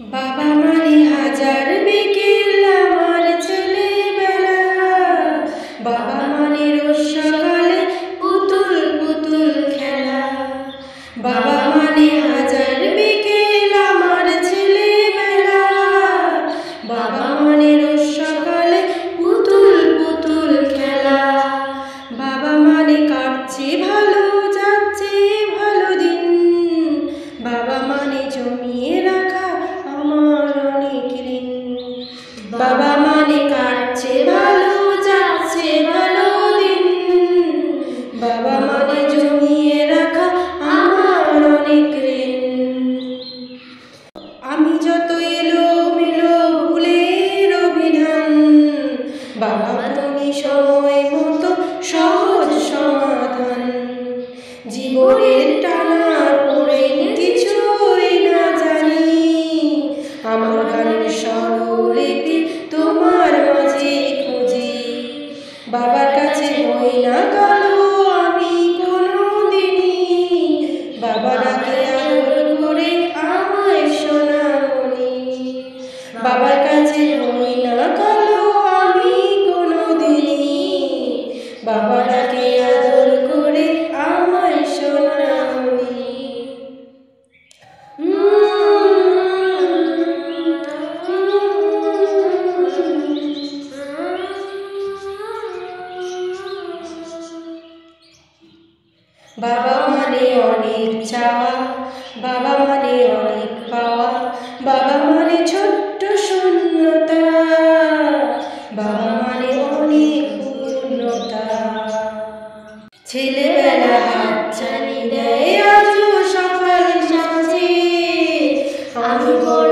বাবা মানে হাজার বিকেল আমার ছেলেবেলা। বাবা মানে রোজ সকালে পুতুল পুতুল খেলা। বাবা মানে হাজার যত এলো মেলো ভুলের অভিধান বাবা তুমি সময় মতো সহজ বাবা ডাকে আদর করে আমায় সোনামণি বাবা মানে অনেক চাওয়া, বাবা মানে অনেক পাওয়া, বাবা ছেলেবেলা হাত ছানি দেয় আজও সকাল সাজে আমি বড়